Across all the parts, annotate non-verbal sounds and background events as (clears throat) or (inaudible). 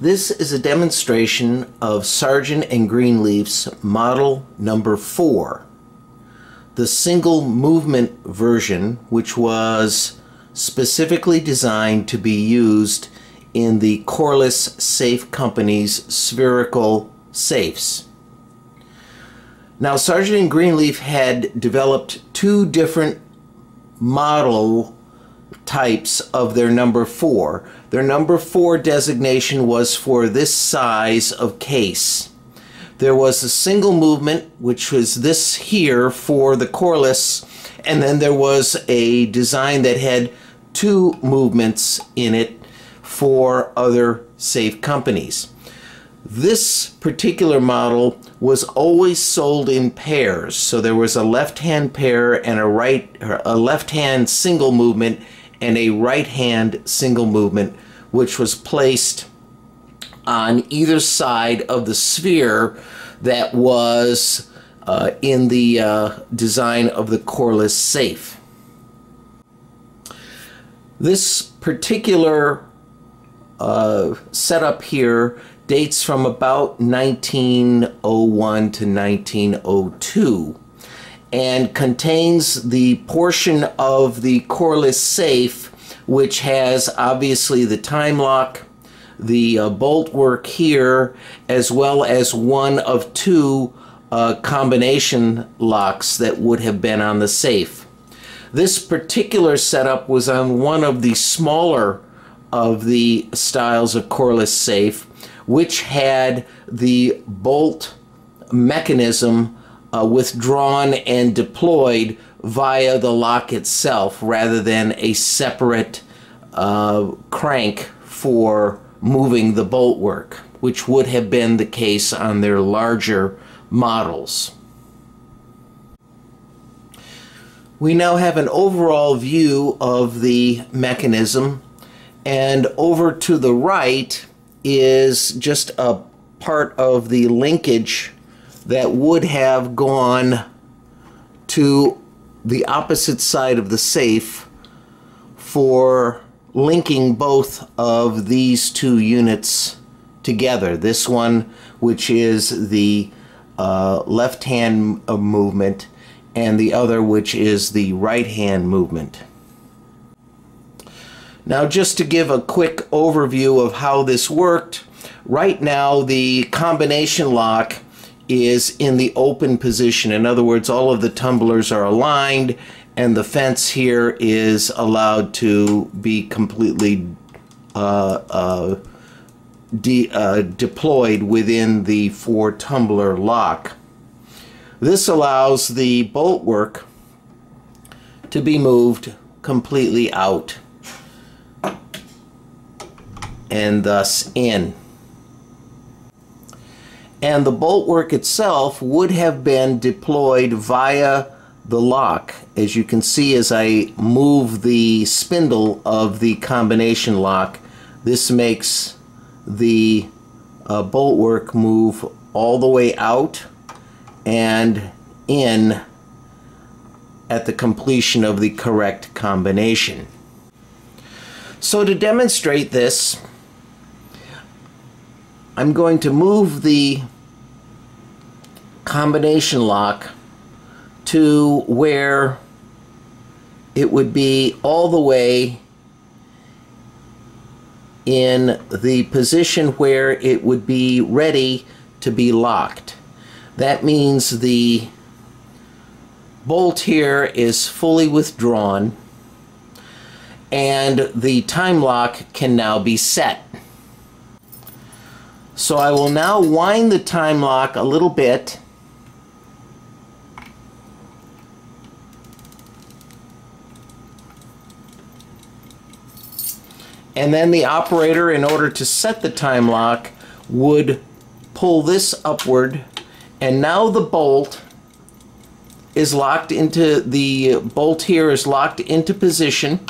This is a demonstration of Sargent and Greenleaf's model number four, the single movement version, which was specifically designed to be used in the Corliss Safe Company's spherical safes. Now, Sargent and Greenleaf had developed two different model types of their number four. Their number four designation was for this size of case. There was a single movement, which was this here for the Corliss, and then there was a design that had two movements in it for other safe companies. This particular model was always sold in pairs. So there was a left-hand pair and a right a left-hand single movement and a right-hand single movement which was placed on either side of the sphere that was uh, in the uh, design of the Corliss safe. This particular uh, setup here dates from about 1901 to 1902 and contains the portion of the Corliss safe which has obviously the time lock, the uh, bolt work here, as well as one of two uh, combination locks that would have been on the safe. This particular setup was on one of the smaller of the styles of Corliss safe which had the bolt mechanism uh, withdrawn and deployed via the lock itself rather than a separate uh, crank for moving the bolt work, which would have been the case on their larger models. We now have an overall view of the mechanism and over to the right is just a part of the linkage that would have gone to the opposite side of the safe for linking both of these two units together. This one, which is the uh, left hand movement, and the other, which is the right hand movement. Now just to give a quick overview of how this worked, right now the combination lock is in the open position. In other words, all of the tumblers are aligned and the fence here is allowed to be completely uh, uh, de uh, deployed within the four tumbler lock. This allows the bolt work to be moved completely out and thus in. And the bolt work itself would have been deployed via the lock. As you can see as I move the spindle of the combination lock, this makes the uh, bolt work move all the way out and in at the completion of the correct combination. So to demonstrate this, I'm going to move the combination lock to where it would be all the way in the position where it would be ready to be locked. That means the bolt here is fully withdrawn and the time lock can now be set. So I will now wind the time lock a little bit. And then the operator in order to set the time lock would pull this upward. And now the bolt is locked into the bolt here is locked into position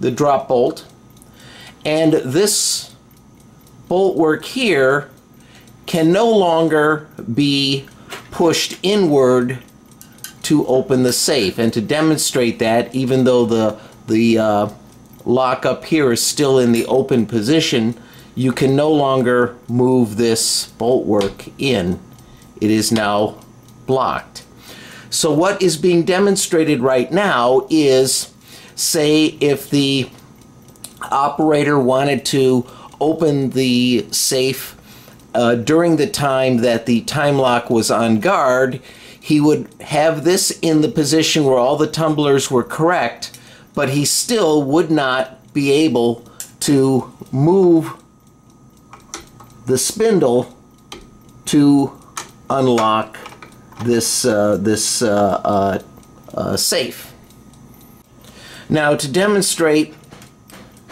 the drop bolt. And this bolt work here can no longer be pushed inward to open the safe. And to demonstrate that, even though the, the uh, lock up here is still in the open position, you can no longer move this bolt work in. It is now blocked. So what is being demonstrated right now is, say if the operator wanted to open the safe uh, during the time that the time lock was on guard, he would have this in the position where all the tumblers were correct, but he still would not be able to move the spindle to unlock this uh, this uh, uh, uh safe. Now to demonstrate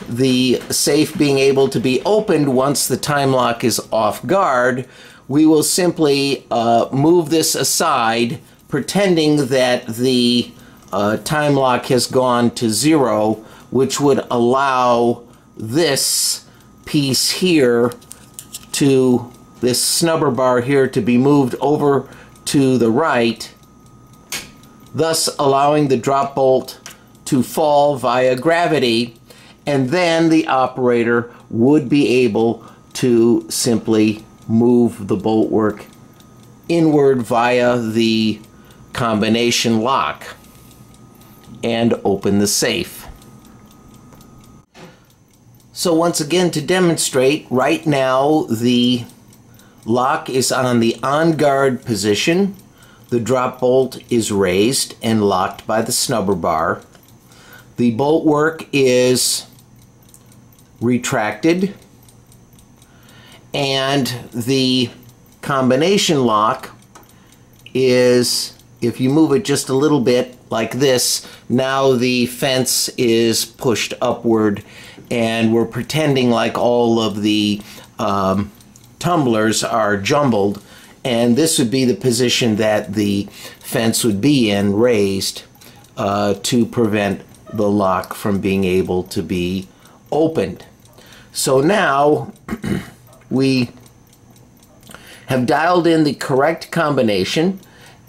the safe being able to be opened once the time lock is off guard, we will simply uh, move this aside, pretending that the uh, time lock has gone to zero, which would allow this piece here to, this snubber bar here to be moved over to the right, thus allowing the drop bolt to fall via gravity and then the operator would be able to simply move the bolt work inward via the combination lock and open the safe. So once again to demonstrate, right now the lock is on the on guard position. The drop bolt is raised and locked by the snubber bar. The bolt work is retracted and the combination lock is if you move it just a little bit like this now the fence is pushed upward and we're pretending like all of the um, tumblers are jumbled and this would be the position that the fence would be in raised uh, to prevent the lock from being able to be opened. So now (clears throat) we have dialed in the correct combination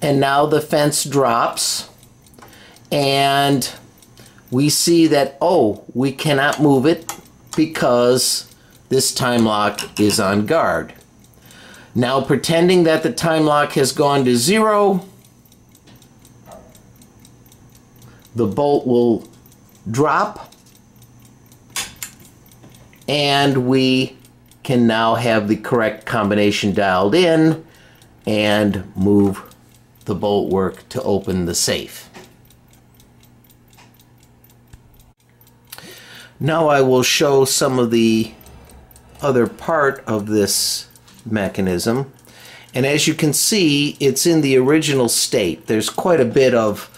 and now the fence drops and we see that, oh, we cannot move it because this time lock is on guard. Now pretending that the time lock has gone to zero, the bolt will drop and we can now have the correct combination dialed in and move the bolt work to open the safe. Now I will show some of the other part of this mechanism and as you can see it's in the original state. There's quite a bit of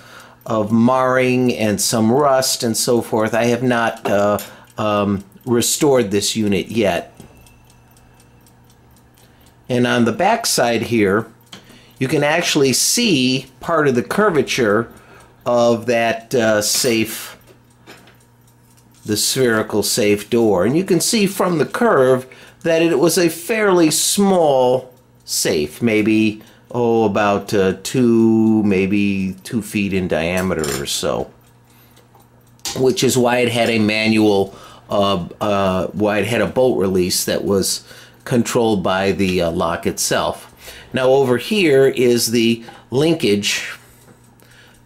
of marring and some rust and so forth. I have not uh, um, restored this unit yet. And on the back side here, you can actually see part of the curvature of that uh, safe, the spherical safe door. And you can see from the curve that it was a fairly small safe, maybe, oh, about uh, two, maybe two feet in diameter or so, which is why it had a manual uh, uh, wide head of bolt release that was controlled by the uh, lock itself. Now over here is the linkage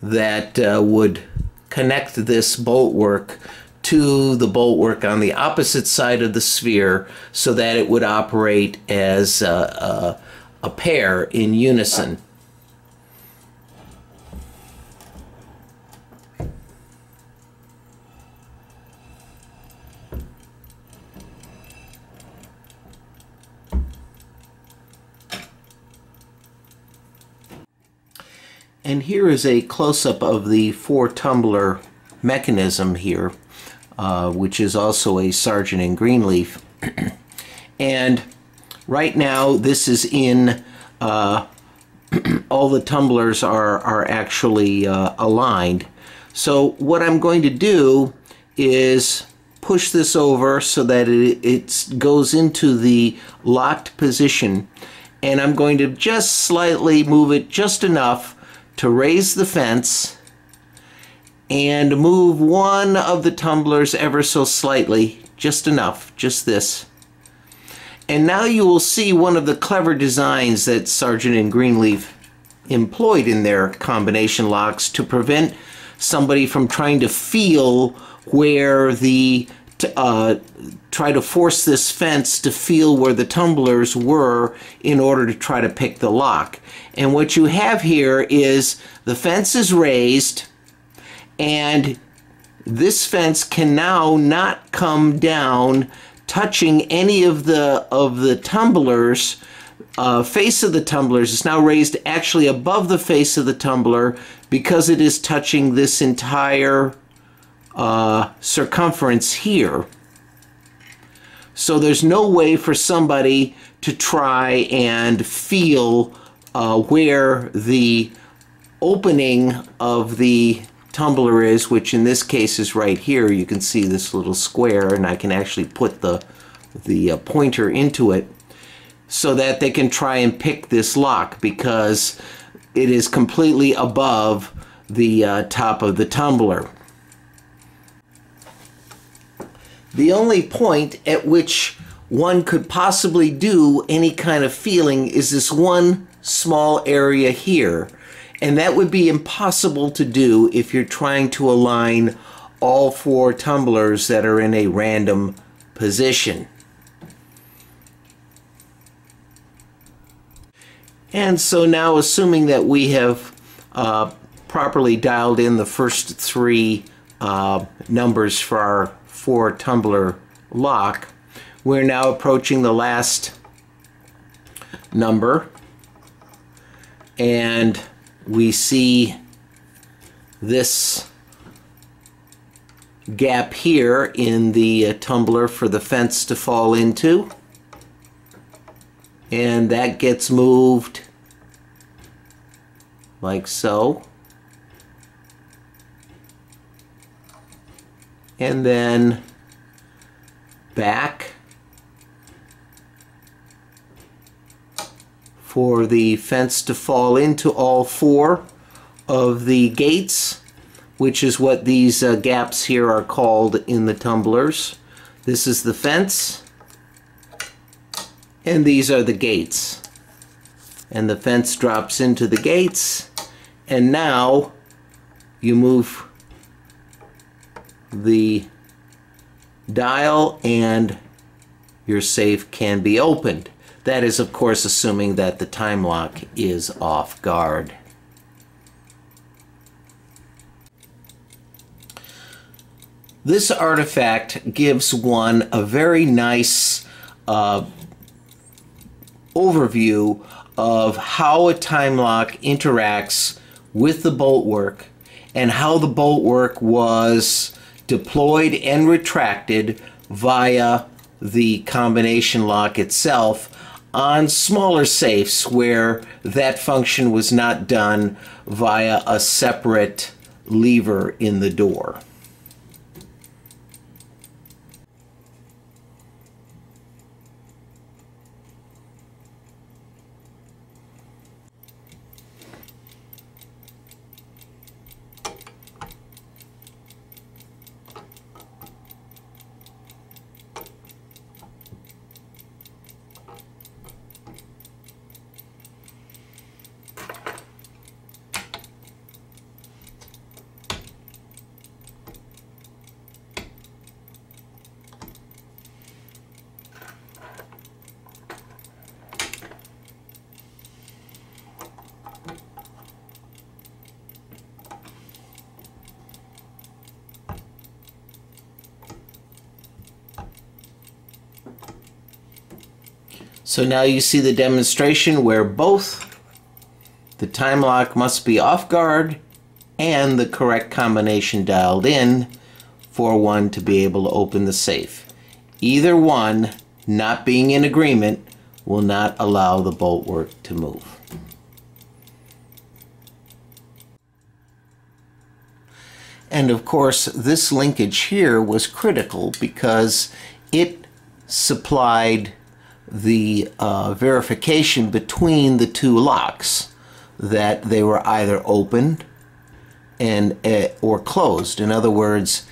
that uh, would connect this bolt work to the bolt work on the opposite side of the sphere so that it would operate as a, a, a pair in unison. And here is a close-up of the four tumbler mechanism here, uh, which is also a Sargent and Greenleaf. (clears throat) and right now this is in, uh, (clears throat) all the tumblers are, are actually uh, aligned. So what I'm going to do is push this over so that it, it goes into the locked position and I'm going to just slightly move it just enough to raise the fence and move one of the tumblers ever so slightly, just enough, just this. And now you will see one of the clever designs that Sargent and Greenleaf employed in their combination locks to prevent somebody from trying to feel where the uh, try to force this fence to feel where the tumblers were in order to try to pick the lock. And what you have here is the fence is raised and this fence can now not come down touching any of the of the tumblers uh, face of the tumblers is now raised actually above the face of the tumbler because it is touching this entire uh, circumference here. So there's no way for somebody to try and feel uh, where the opening of the tumbler is, which in this case is right here. You can see this little square, and I can actually put the, the uh, pointer into it so that they can try and pick this lock because it is completely above the uh, top of the tumbler. The only point at which one could possibly do any kind of feeling is this one small area here. And that would be impossible to do if you're trying to align all four tumblers that are in a random position. And so now assuming that we have uh, properly dialed in the first three uh, numbers for our four tumbler lock, we're now approaching the last number. And we see this gap here in the uh, tumbler for the fence to fall into. And that gets moved like so. And then back for the fence to fall into all four of the gates, which is what these uh, gaps here are called in the tumblers. This is the fence. And these are the gates. And the fence drops into the gates. And now you move the dial and your safe can be opened. That is, of course, assuming that the time lock is off guard. This artifact gives one a very nice uh, overview of how a time lock interacts with the boltwork and how the boltwork was deployed and retracted via the combination lock itself on smaller safes where that function was not done via a separate lever in the door. So now you see the demonstration where both the time lock must be off guard and the correct combination dialed in for one to be able to open the safe. Either one not being in agreement will not allow the bolt work to move. And of course, this linkage here was critical because it supplied the uh, verification between the two locks that they were either open and uh, or closed. In other words,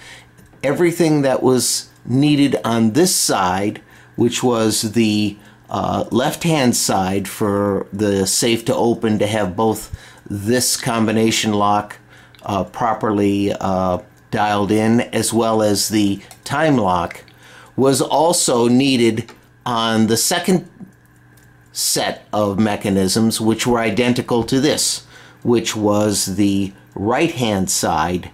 everything that was needed on this side which was the uh, left hand side for the safe to open to have both this combination lock uh, properly uh, dialed in as well as the time lock was also needed on the second set of mechanisms which were identical to this which was the right hand side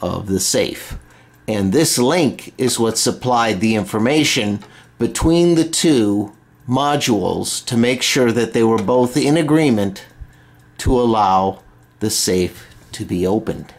of the safe and this link is what supplied the information between the two modules to make sure that they were both in agreement to allow the safe to be opened.